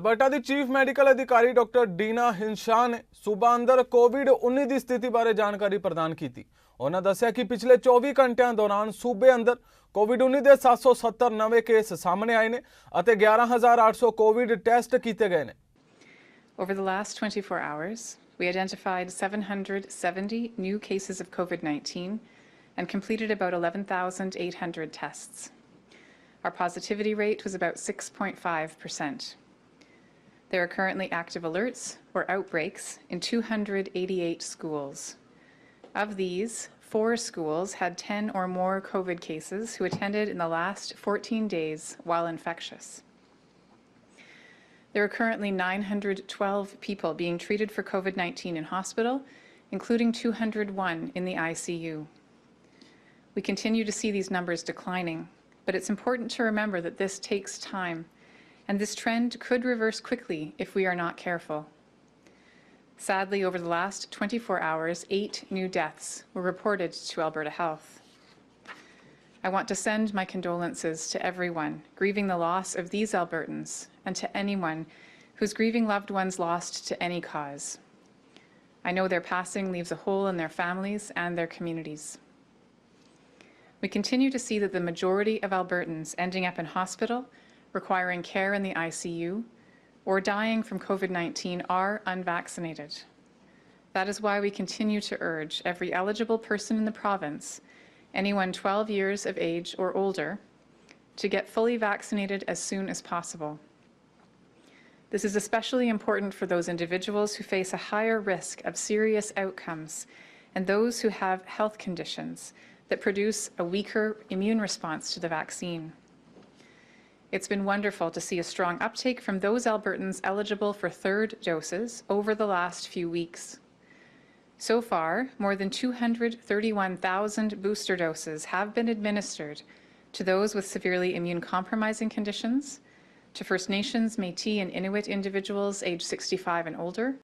Alberta ਦੀ chief medical ਅਧਿਕਾਰੀ doctor Deena Hinshaw ਨੇ ਸੂਬਾ ਅੰਦਰ ਕੋਵਿਡ-19 ਦੀ ਸਥਿਤੀ ਬਾਰੇ ਜਾਣਕਾਰੀ ਪ੍ਰਦਾਨ ਕੀਤੀ ਉਹਨਾਂ ਦੱਸਿਆ ਕਿ ਪਿਛਲੇ 24 ਘੰਟਿਆਂ ਦੌਰਾਨ ਸੂਬੇ ਅੰਦਰ ਕੋਵਿਡ-19 ਦੇ 770 ਨਵੇਂ ਕੇਸ ਸਾਹਮਣੇ ਆਏ ਨੇ ਅਤੇ 11800 ਕੋਵਿਡ ਟੈਸਟ ਕੀਤੇ ਗਏ ਨੇ Over the last 24 hours, we identified 770 new cases of COVID 19 and completed about 11,800 tests. Our positivity rate was about 6.5%. There are currently active alerts or outbreaks in 288 schools. Of these, four schools had 10 or more COVID cases who attended in the last 14 days while infectious. There are currently 912 people being treated for COVID 19 in hospital, including 201 in the ICU. We continue to see these numbers declining, but it's important to remember that this takes time, and this trend could reverse quickly if we are not careful. Sadly, over the last 24 hours, eight new deaths were reported to Alberta Health. I want to send my condolences to everyone grieving the loss of these Albertans and to anyone whose grieving loved ones lost to any cause. I know their passing leaves a hole in their families and their communities. We continue to see that the majority of Albertans ending up in hospital, requiring care in the ICU, or dying from COVID 19 are unvaccinated. That is why we continue to urge every eligible person in the province, anyone 12 years of age or older, to get fully vaccinated as soon as possible. This is especially important for those individuals who face a higher risk of serious outcomes and those who have health conditions that produce a weaker immune response to the vaccine. It's been wonderful to see a strong uptake from those Albertans eligible for third doses over the last few weeks. So far, more than 231,000 booster doses have been administered to those with severely immune compromising conditions, to First Nations, Metis, and Inuit individuals aged 65 and older,